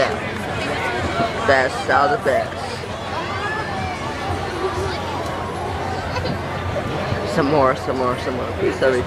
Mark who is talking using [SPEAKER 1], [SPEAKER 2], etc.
[SPEAKER 1] Yeah. Best out of the best. Some more, some more, some more. Please, sorry.